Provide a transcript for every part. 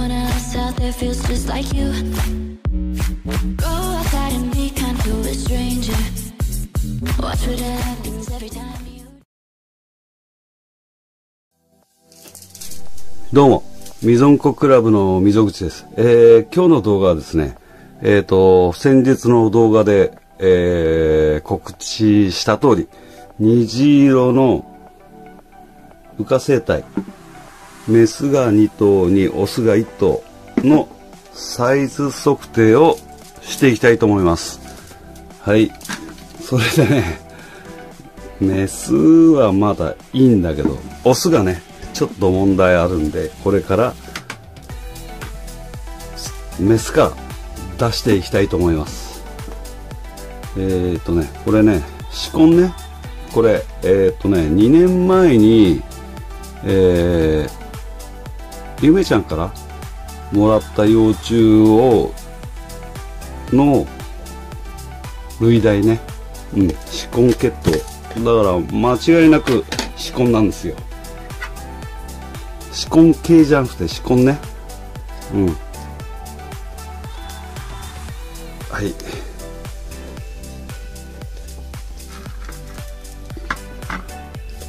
someone else out there feels just like you. Go outside and be kind to a stranger. Watch what happens every time you. どうも、みぞんこクラブの溝口です。えー、今日の動画はですね、えっ、ーと、先日の動画で、えー、告知した通り、虹色の羽化生態、メスが2頭にオスが1頭のサイズ測定をしていきたいと思います。はい。それでね、メスはまだいいんだけど、オスがね、ちょっと問題あるんで、これから、メスから出していきたいと思います。えー、っとね、これね、仕込んね、これ、えー、っとね、2年前に、えー、ゆめちゃんからもらった幼虫を、の、類題ね、うん、仕込ケット。だから、間違いなく仕込なんですよ。仕込系じゃなくて仕込ね。うん。はい。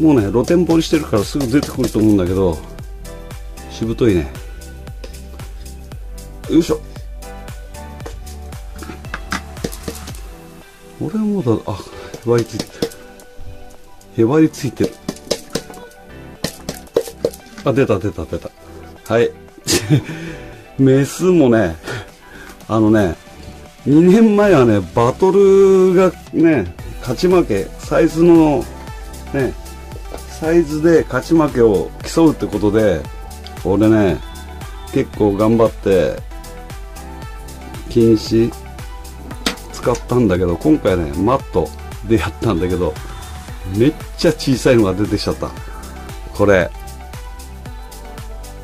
もうね、露天掘りしてるからすぐ出てくると思うんだけど、しぶといね。よいしょ。俺はもうだ、あ、へばりついてる。へばりついてる。あ、出た出た出た。はい。メスもね、あのね、2年前はね、バトルがね、勝ち負け、サイズの、ね、サイズで勝ち負けを競うってことで、俺ね、結構頑張って、禁止使ったんだけど、今回ね、マットでやったんだけど、めっちゃ小さいのが出てきちゃった。これ。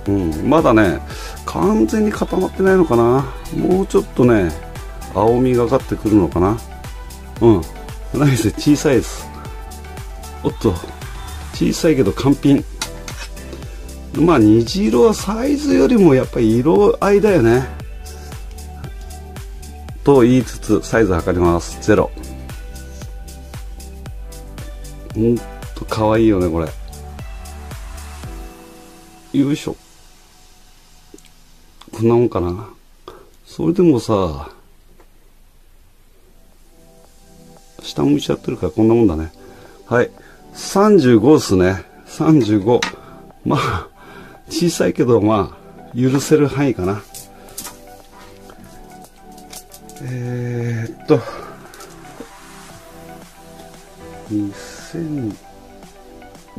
うん、まだね、完全に固まってないのかな。もうちょっとね、青みがかってくるのかな。うん。何せ小さいです。おっと、小さいけど完品。まあ、虹色はサイズよりもやっぱり色合いだよね。と言いつつ、サイズ測ります。ゼロ。ほんと可愛いよね、これ。よいしょ。こんなもんかな。それでもさ、下向いちゃってるからこんなもんだね。はい。35っすね。35。まあ、小さいけどまあ、許せる範囲かな。えー、っと、2022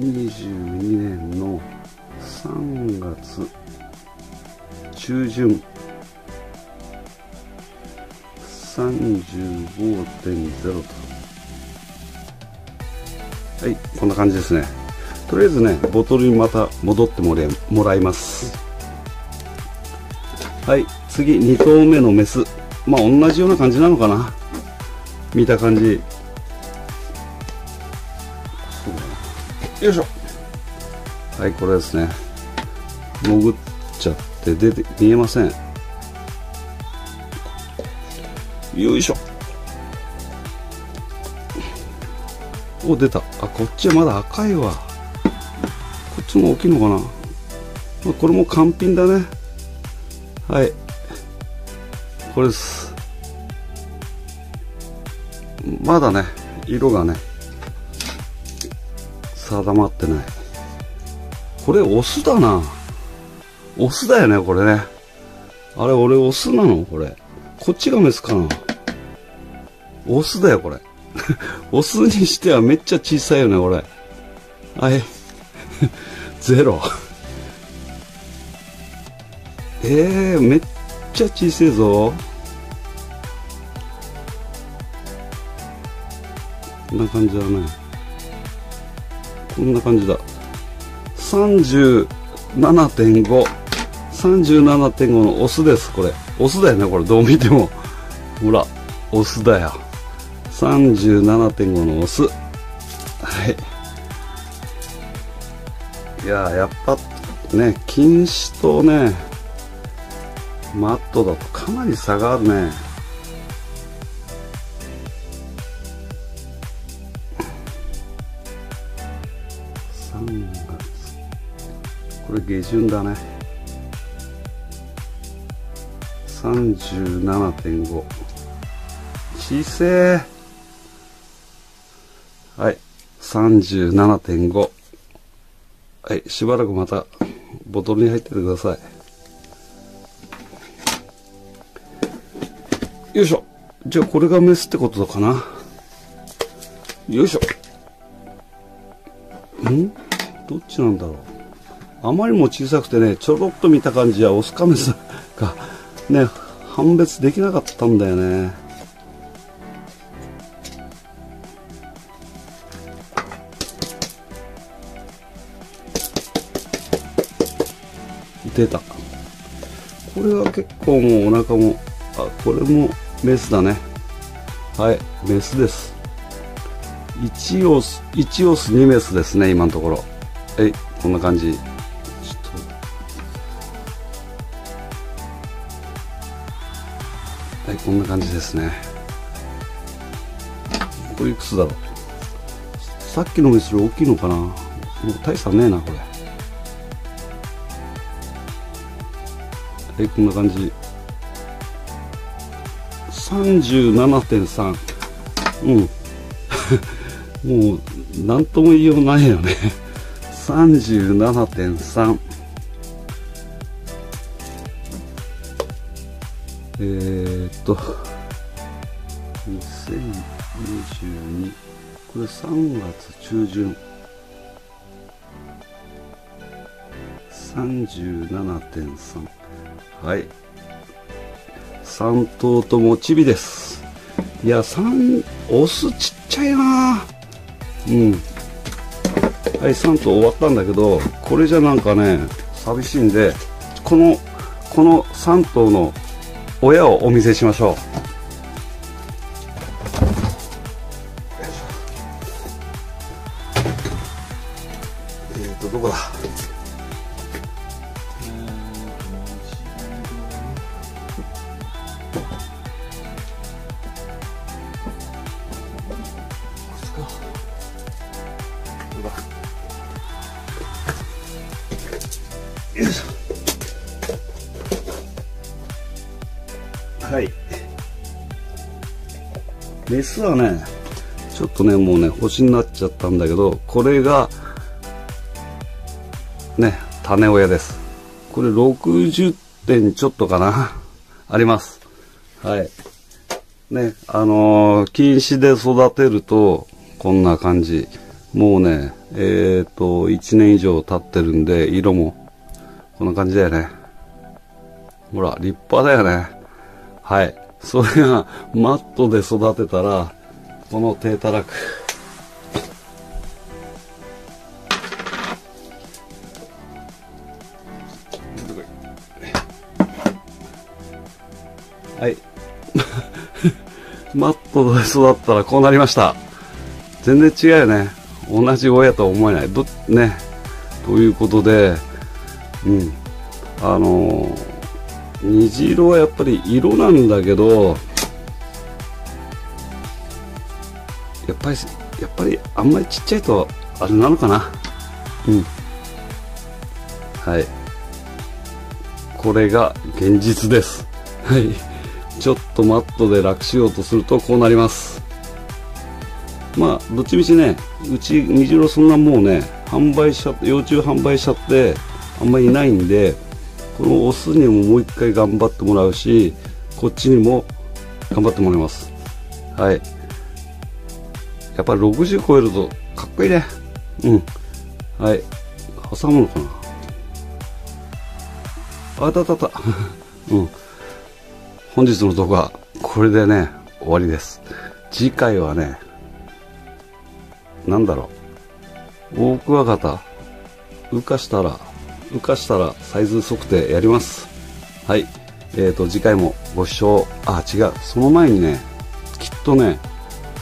年の3月中旬。35.0と。はいこんな感じですね。とりあえずねボトルにまた戻ってもらいもらいます。はい次2頭目のメス。まあ同じような感じなのかな。見た感じ。よいしょ。はいこれですね。潜っちゃって出て見えません。よいしょ。お出た。あこっちはまだ赤いわ。こっちも大きいのかな、まあ、これも完品だね。はい。これです。まだね。色がね。定まってない。これオスだな。オスだよねこれね。あれ俺オスなの？これ。こっちがメスかな？オスだよこれ。オスにしてはめっちゃ小さいよねこれ。はい。ゼロ。えー、めっちゃ小さいぞ。こんな感じだねこんな感じだ。37.5 37.5のオスですこれ。オスだよねこれ。どう見ても。ほらオスだよ。37.5のオス。いややっぱね禁止とねマットだとかなり差があるね。3月。これ下旬だね。37.5小せえはい。37.5はいしばらくまたボトルに入っててください。よいしょ。じゃあこれがメスってことかな。よいしょ。ん？どっちなんだろう。あまりも小さくてねちょろっと見た感じはオスカメスがね判別できなかったんだよね。出た。これは結構もうお腹もあこれもメスだね。はいメスです。1オス1オス2メスですね今のところ。はいこんな感じ。ちょっと。はいこんな感じですね。これいくつだろう。さっきのメスより大きいのかな。もう大差ねえなこれ。はいこんな感じ。37.3うん もう何とも言いようないよね37.3えー、っと。2022これ3月中旬37.3はい。3頭ともチビです。いや3オスちっちゃいな。うん。はい3頭終わったんだけどこれじゃなんかね寂しいんでこのこの3頭の親をお見せしましょう。えーとどこだ？はい。メスはねちょっとねもうね星になっちゃったんだけどこれがね種親です。これ60点ちょっとかな？あります。はい。ねあのー禁止で育てるとこんな感じ。もうねえっ、と1年以上経ってるんで色もこんな感じだよね。ほら立派だよね。はい。それがマットで育てたらこの低たらく。はい。マットで育ったらこうなりました。全然違うよね。同じ親とは思えない。どね。ということでうん。あのー虹色はやっぱり色なんだけどやっぱりやっぱりあんまりちっちゃいとあれなのかな？うん。はい。これが現実です。はい。ちょっとマットで楽しようとするとこうなります。まあどっちみちねうち虹色そんなもうね販売しちゃって幼虫販売しちゃってあんまりいないんでこのオスにももう一回頑張ってもらうしこっちにも頑張ってもらいます。はい。やっぱり60超えるとかっこいいね。うん。はい。挟むのかな。あたたた うん。本日の動画これでね終わりです。次回はねなんだろう。オオクワガタ浮かしたら浮かしたらサイズ測定やります。はい。えーと次回もご視聴。あ違う。その前にねきっとね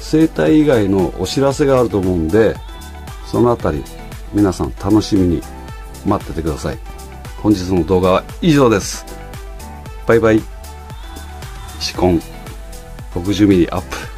生態以外のお知らせがあると思うんでそのあたり皆さん楽しみに待っててください。本日の動画は以上です。バイバイ。シコン、60ミリアップ。